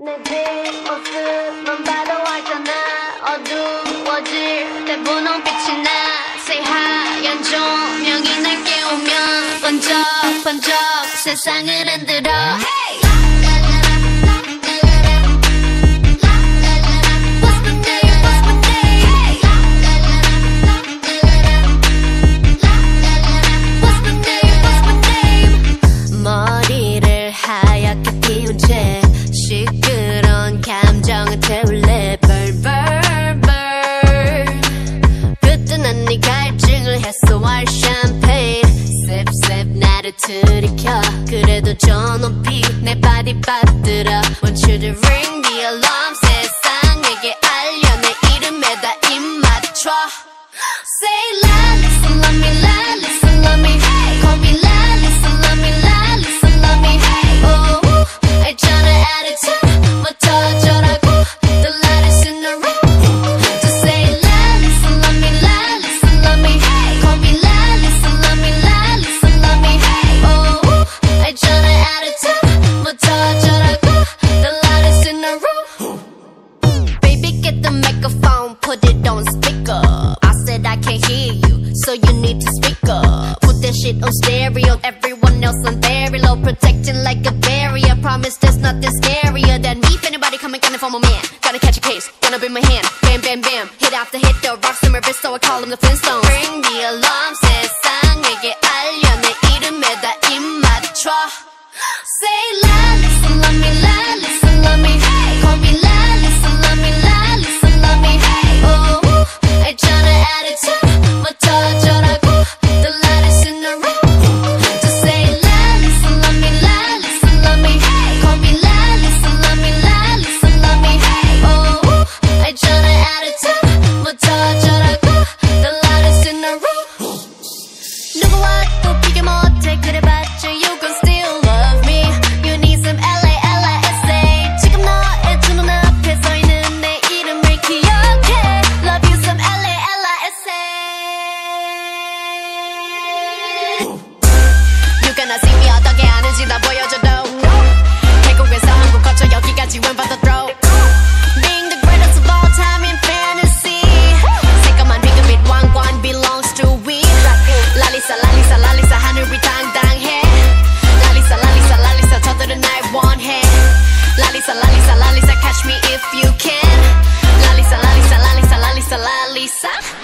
내내 모습만 봐도 알잖아. 어두워질 때 분홍빛이 나. 새하얀 조명이 날 깨우면 번쩍 번쩍 세상을 흔들어. Hey! 하얗게 피운 채 시끄러운 감정을 태울래 Burn burn burn 그때 난 네가 입증을 했어 White champagne Sip sip 나를 들이켜 그래도 저 높이 내 바디 빠뜨려 Want you to ring the alarm 세상 내게 Gonna be my hand, bam, bam, bam. Hit after hit, the rocks in my wrist, so I call him the Flintstone. You cannot see me 어떻게 하는지 나 보여줘도. 태국에서 한국 거쳐 여기까지 왼발 더 throw. Lisa, Lisa, Lisa, Lisa.